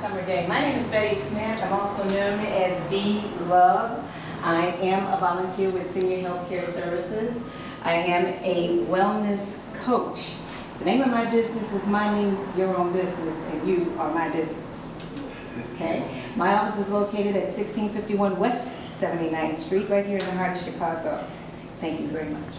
summer day. My name is Betty Smith. I'm also known as B Love. I am a volunteer with Senior Healthcare Services. I am a wellness coach. The name of my business is Minding Your Own Business, and you are my business. Okay? My office is located at 1651 West 79th Street, right here in the heart of Chicago. Thank you very much.